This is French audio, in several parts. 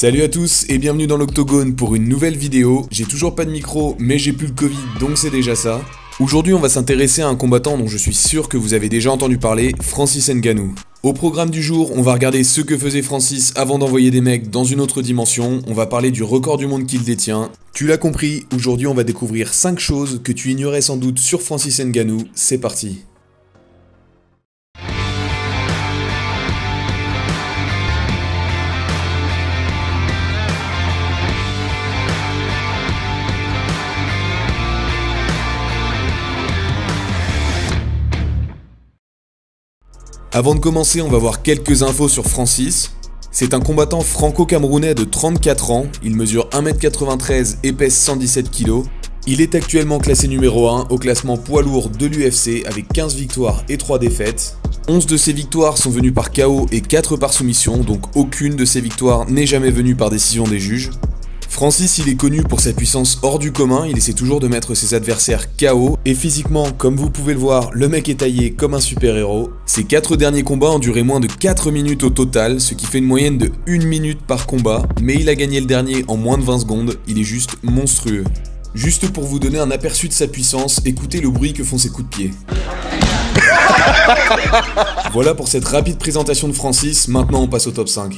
Salut à tous et bienvenue dans l'Octogone pour une nouvelle vidéo. J'ai toujours pas de micro, mais j'ai plus le Covid, donc c'est déjà ça. Aujourd'hui, on va s'intéresser à un combattant dont je suis sûr que vous avez déjà entendu parler, Francis Ngannou. Au programme du jour, on va regarder ce que faisait Francis avant d'envoyer des mecs dans une autre dimension, on va parler du record du monde qu'il détient. Tu l'as compris, aujourd'hui on va découvrir 5 choses que tu ignorais sans doute sur Francis Ngannou, c'est parti. Avant de commencer, on va voir quelques infos sur Francis. C'est un combattant franco-camerounais de 34 ans, il mesure 1m93 et pèse 117 kg. Il est actuellement classé numéro 1 au classement poids lourd de l'UFC avec 15 victoires et 3 défaites. 11 de ses victoires sont venues par KO et 4 par soumission, donc aucune de ses victoires n'est jamais venue par décision des juges. Francis, il est connu pour sa puissance hors du commun, il essaie toujours de mettre ses adversaires KO, et physiquement, comme vous pouvez le voir, le mec est taillé comme un super-héros. Ses 4 derniers combats ont duré moins de 4 minutes au total, ce qui fait une moyenne de 1 minute par combat, mais il a gagné le dernier en moins de 20 secondes, il est juste monstrueux. Juste pour vous donner un aperçu de sa puissance, écoutez le bruit que font ses coups de pied. voilà pour cette rapide présentation de Francis, maintenant on passe au top 5.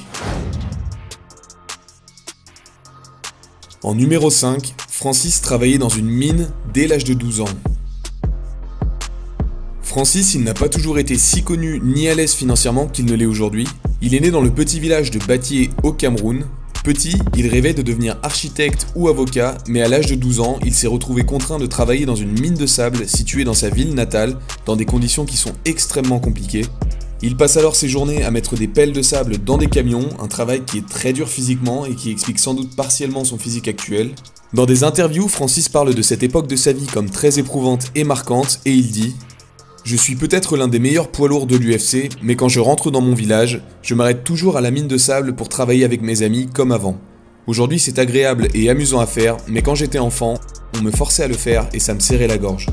En numéro 5, Francis travaillait dans une mine dès l'âge de 12 ans. Francis, il n'a pas toujours été si connu ni à l'aise financièrement qu'il ne l'est aujourd'hui. Il est né dans le petit village de Batié au Cameroun. Petit, il rêvait de devenir architecte ou avocat, mais à l'âge de 12 ans, il s'est retrouvé contraint de travailler dans une mine de sable située dans sa ville natale, dans des conditions qui sont extrêmement compliquées. Il passe alors ses journées à mettre des pelles de sable dans des camions, un travail qui est très dur physiquement et qui explique sans doute partiellement son physique actuel. Dans des interviews, Francis parle de cette époque de sa vie comme très éprouvante et marquante et il dit je suis peut-être l'un des meilleurs poids lourds de l'UFC, mais quand je rentre dans mon village, je m'arrête toujours à la mine de sable pour travailler avec mes amis comme avant. Aujourd'hui c'est agréable et amusant à faire, mais quand j'étais enfant, on me forçait à le faire et ça me serrait la gorge.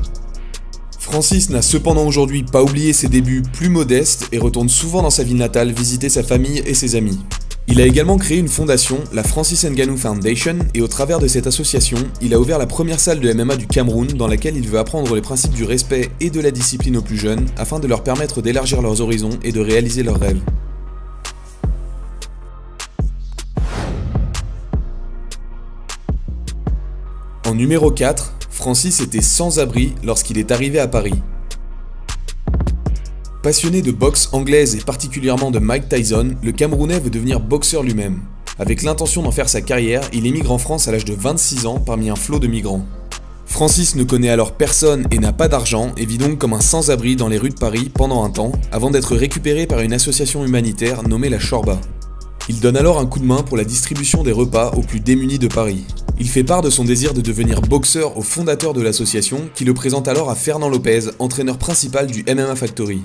Francis n'a cependant aujourd'hui pas oublié ses débuts plus modestes et retourne souvent dans sa ville natale visiter sa famille et ses amis. Il a également créé une fondation, la Francis Ngannou Foundation, et au travers de cette association, il a ouvert la première salle de MMA du Cameroun dans laquelle il veut apprendre les principes du respect et de la discipline aux plus jeunes afin de leur permettre d'élargir leurs horizons et de réaliser leurs rêves. En numéro 4, Francis était sans abri lorsqu'il est arrivé à Paris. Passionné de boxe anglaise et particulièrement de Mike Tyson, le Camerounais veut devenir boxeur lui-même. Avec l'intention d'en faire sa carrière, il émigre en France à l'âge de 26 ans parmi un flot de migrants. Francis ne connaît alors personne et n'a pas d'argent et vit donc comme un sans-abri dans les rues de Paris pendant un temps, avant d'être récupéré par une association humanitaire nommée la Chorba. Il donne alors un coup de main pour la distribution des repas aux plus démunis de Paris. Il fait part de son désir de devenir boxeur au fondateur de l'association, qui le présente alors à Fernand Lopez, entraîneur principal du MMA Factory.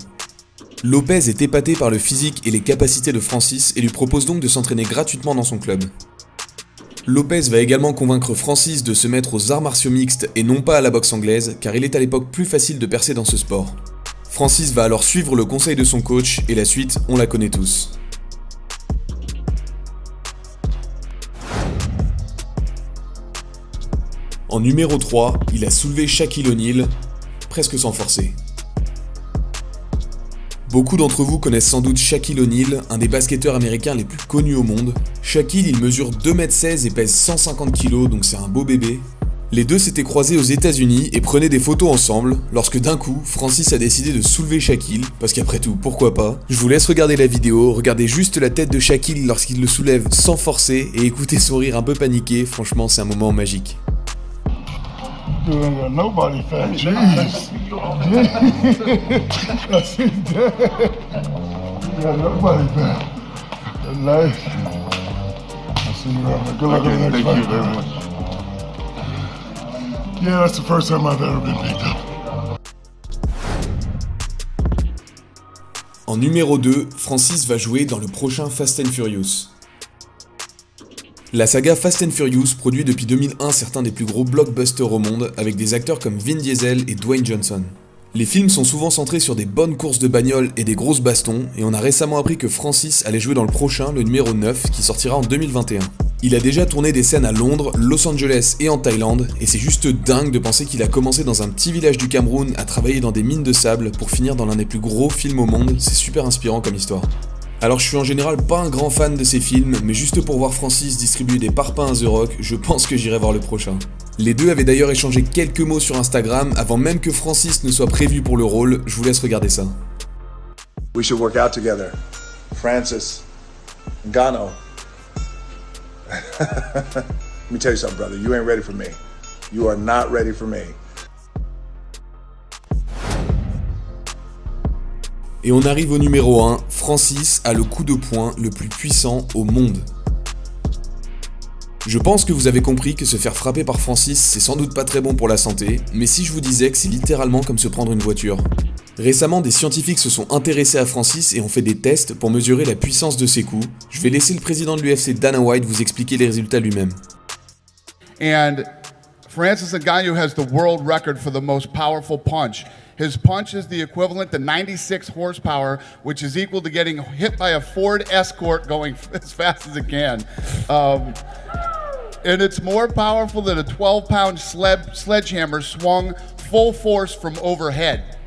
Lopez est épaté par le physique et les capacités de Francis et lui propose donc de s'entraîner gratuitement dans son club. Lopez va également convaincre Francis de se mettre aux arts martiaux mixtes et non pas à la boxe anglaise, car il est à l'époque plus facile de percer dans ce sport. Francis va alors suivre le conseil de son coach et la suite, on la connaît tous. En numéro 3, il a soulevé Shaquille O'Neal, presque sans forcer. Beaucoup d'entre vous connaissent sans doute Shaquille O'Neal, un des basketteurs américains les plus connus au monde. Shaquille, il mesure 2m16 et pèse 150 kg, donc c'est un beau bébé. Les deux s'étaient croisés aux États-Unis et prenaient des photos ensemble, lorsque d'un coup, Francis a décidé de soulever Shaquille, parce qu'après tout, pourquoi pas? Je vous laisse regarder la vidéo, regardez juste la tête de Shaquille lorsqu'il le soulève sans forcer et écoutez son rire un peu paniqué, franchement c'est un moment magique. You ain't got nobody fat. Jeez. I see that. You got nobody fat. That's nice. I see you having good luck in the next Thank fight. you very much. Yeah, that's the first time I've ever been beat up. En numéro 2, Francis va jouer dans le prochain Fast and Furious. La saga Fast and Furious produit depuis 2001 certains des plus gros blockbusters au monde avec des acteurs comme Vin Diesel et Dwayne Johnson. Les films sont souvent centrés sur des bonnes courses de bagnole et des grosses bastons, et on a récemment appris que Francis allait jouer dans le prochain, le numéro 9, qui sortira en 2021. Il a déjà tourné des scènes à Londres, Los Angeles et en Thaïlande, et c'est juste dingue de penser qu'il a commencé dans un petit village du Cameroun à travailler dans des mines de sable pour finir dans l'un des plus gros films au monde, c'est super inspirant comme histoire. Alors je suis en général pas un grand fan de ces films, mais juste pour voir Francis distribuer des parpaings à The Rock, je pense que j'irai voir le prochain. Les deux avaient d'ailleurs échangé quelques mots sur Instagram avant même que Francis ne soit prévu pour le rôle, je vous laisse regarder ça. We should work out together. Francis, Gano. Let me tell you something, brother. You ain't ready for me. You are not ready for me. Et on arrive au numéro 1, Francis a le coup de poing le plus puissant au monde. Je pense que vous avez compris que se faire frapper par Francis, c'est sans doute pas très bon pour la santé, mais si je vous disais que c'est littéralement comme se prendre une voiture. Récemment, des scientifiques se sont intéressés à Francis et ont fait des tests pour mesurer la puissance de ses coups. Je vais laisser le président de l'UFC Dana White vous expliquer les résultats lui-même. And Francis Ngannou has the world record for the most powerful punch. His punch is the equivalent to 96 horsepower, which is equal to getting hit by a Ford Escort going as fast as it can. Um, and it's more powerful than a 12 pound sled, sledgehammer swung full force from overhead.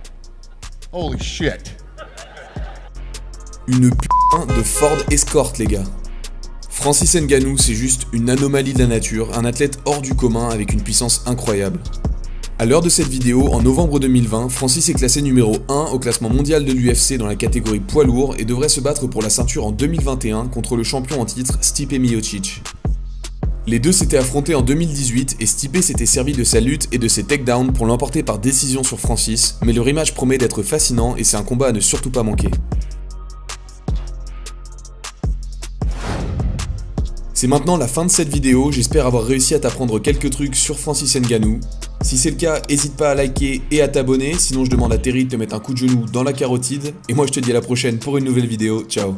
Holy shit. Une putain de Ford Escort, les gars. Francis Ngannou, c'est juste une anomalie de la nature, un athlète hors du commun avec une puissance incroyable. A l'heure de cette vidéo, en novembre 2020, Francis est classé numéro 1 au classement mondial de l'UFC dans la catégorie poids lourd et devrait se battre pour la ceinture en 2021 contre le champion en titre Stipe Miocic. Les deux s'étaient affrontés en 2018 et Stipe s'était servi de sa lutte et de ses takedowns pour l'emporter par décision sur Francis, mais le rematch promet d'être fascinant et c'est un combat à ne surtout pas manquer. C'est maintenant la fin de cette vidéo, j'espère avoir réussi à t'apprendre quelques trucs sur Francis Ngannou. Si c'est le cas, n'hésite pas à liker et à t'abonner, sinon je demande à Terry de te mettre un coup de genou dans la carotide. Et moi je te dis à la prochaine pour une nouvelle vidéo, ciao